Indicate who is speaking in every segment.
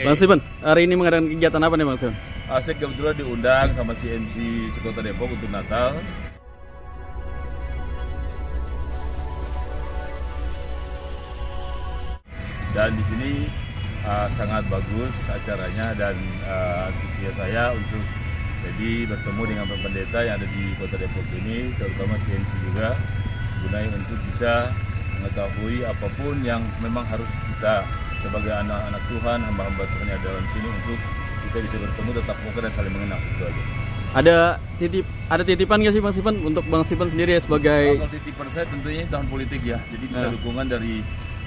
Speaker 1: Bang Steven, hari ini mengadakan kegiatan apa nih Bang Steven?
Speaker 2: Saya kebetulan diundang sama CNC Sekota Depok untuk Natal. Dan di sini ah, sangat bagus acaranya dan uh, antusias saya untuk jadi bertemu dengan pendeta yang ada di Kota Depok ini, terutama CNC juga, gunai untuk bisa mengetahui apa pun yang memang harus kita sebagai anak-anak Tuhan, hamba-hamba Tuhan yang ada dalam sini untuk kita bisa bertemu tetap muka dan saling mengenal itu aja.
Speaker 1: Ada titip ada titipan nggak sih Bang Steven untuk Bang Steven sendiri ya sebagai
Speaker 2: Kalau titipan saya tentunya tahun politik ya, jadi minta
Speaker 1: Ya.
Speaker 2: dukungan dari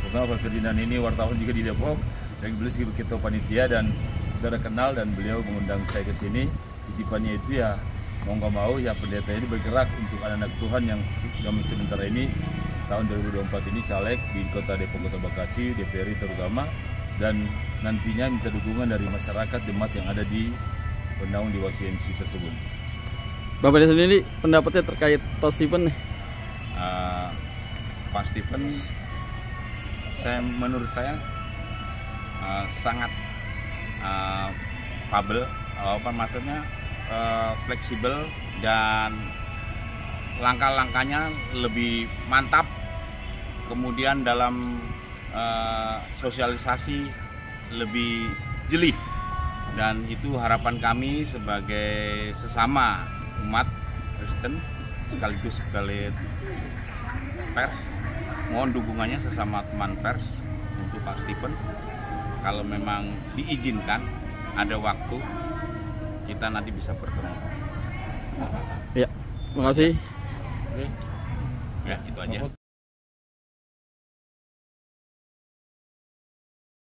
Speaker 2: Pak Ferdinand ini wartawan juga di Depok, dan beliau sebagai ketua panitia dan saudara kenal dan beliau mengundang saya ke sini. Titipannya itu ya mau nggak mau ya pendeta ini bergerak untuk anak-anak Tuhan yang dalam sementara ini tahun 2024 ini caleg di kota Depok Kota Bekasi, DPRI terutama dan nantinya minta dukungan dari masyarakat jemaat yang ada di penaung di WCMC tersebut.
Speaker 1: Bapak sendiri pendapatnya terkait Pak Steven nih?
Speaker 3: Eh, Pak Stephen saya menurut saya eh, sangat fabel apa maksudnya eh, fleksibel dan langkah-langkahnya lebih mantap kemudian dalam eh, sosialisasi lebih jeli. Dan itu harapan kami sebagai sesama umat Kristen sekaligus sekaligus pers mohon dukungannya sesama teman pers untuk Pak Stephen. Kalau memang diizinkan ada waktu kita nanti bisa bertemu.
Speaker 1: Ya, terima kasih.
Speaker 3: ya itu aja